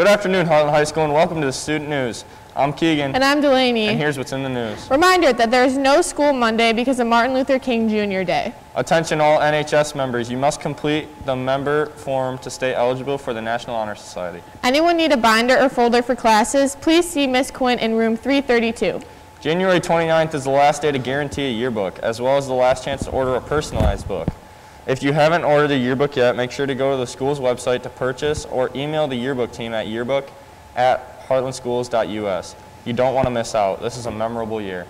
Good afternoon, Hartland High School, and welcome to the Student News. I'm Keegan, And I'm Delaney. and here's what's in the news. Reminder that there is no school Monday because of Martin Luther King Jr. Day. Attention all NHS members, you must complete the member form to stay eligible for the National Honor Society. Anyone need a binder or folder for classes? Please see Miss Quinn in room 332. January 29th is the last day to guarantee a yearbook, as well as the last chance to order a personalized book. If you haven't ordered a yearbook yet, make sure to go to the school's website to purchase or email the yearbook team at yearbook at hartlandschools.us. You don't want to miss out. This is a memorable year.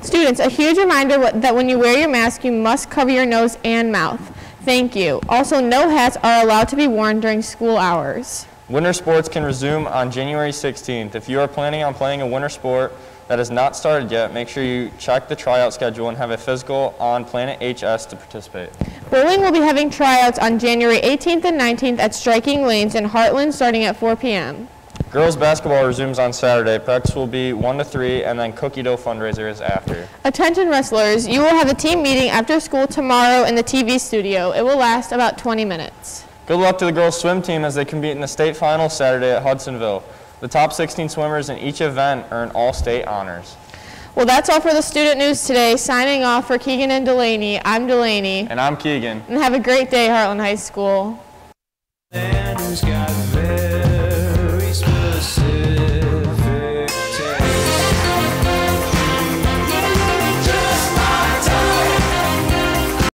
Students, a huge reminder that when you wear your mask, you must cover your nose and mouth. Thank you. Also, no hats are allowed to be worn during school hours. Winter sports can resume on January 16th. If you are planning on playing a winter sport that has not started yet, make sure you check the tryout schedule and have a physical on Planet HS to participate. Bowling will be having tryouts on January 18th and 19th at Striking Lanes in Hartland starting at 4 p.m. Girls basketball resumes on Saturday. Practice will be 1 to 3 and then cookie dough fundraiser is after. Attention wrestlers, you will have a team meeting after school tomorrow in the TV studio. It will last about 20 minutes. Good luck to the girls swim team as they compete in the state final Saturday at Hudsonville. The top 16 swimmers in each event earn all-state honors. Well, that's all for the student news today. Signing off for Keegan and Delaney, I'm Delaney. And I'm Keegan. And have a great day, Hartland High School.